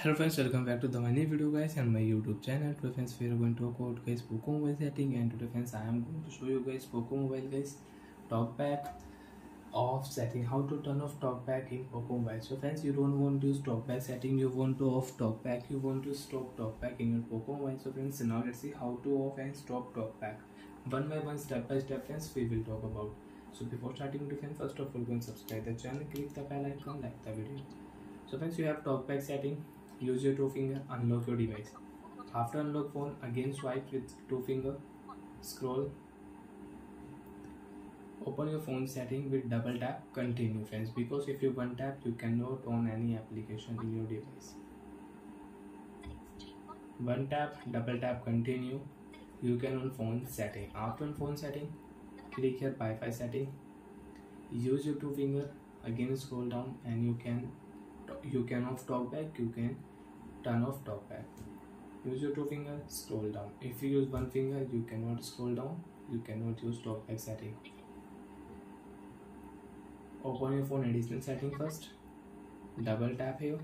hello friends welcome back to the my new video guys and my youtube channel. Today friends we are going to talk about guys poco mobile setting. And today friends i am going to show you guys poco mobile guys talkback off setting how to turn off talkback in poco mobile. So friends you don't want to use talkback setting. You want to off talkback you want to stop talkback in your poco mobile. So friends now let's see how to off and stop talkback one by one step by step friends we will talk about. So before starting to friends first of all go and subscribe the channel. Click the bell icon like the video. So friends you have talkback setting use your two finger unlock your device. After unlock phone again swipe with two finger scroll. Open your phone setting with double tap continue friends because if you one tap you cannot on any application in your device. One tap double tap continue. You can on phone setting. After on phone setting click here wi-fi setting. Use your two finger again scroll down and you can you can off talkback you can turn off talkback use your two finger scroll down. If you use one finger you cannot scroll down you cannot use talkback setting. Open your phone additional setting first. Double tap here.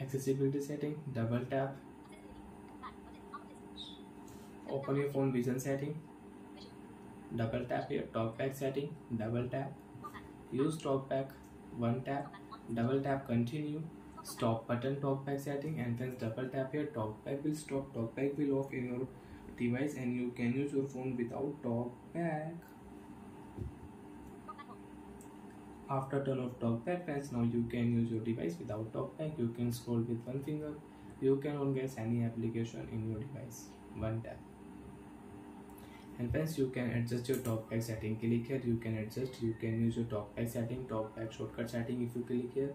Accessibility setting double tap. Open your phone vision setting. Double tap here talkback setting double tap. Use talkback one tap double tap continue stop button talkback setting and then double tap here talkback will stop talkback will off in your device and you can use your phone without talkback after turn off talkback friends now you can use your device without talkback you can scroll with one finger. You can on guess any application in your device. One tap and friends you can adjust your talkback setting. Click here you can adjust. You can use your talkback setting talkback shortcut setting if you click here.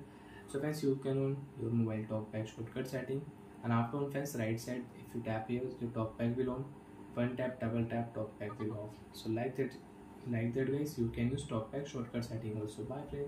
So friends you can on your mobile talkback shortcut setting. And after on friends right side if you tap here your talkback will on. One tap double tap talkback will off. So like that like that guys you can use talkback shortcut setting also. Bye friends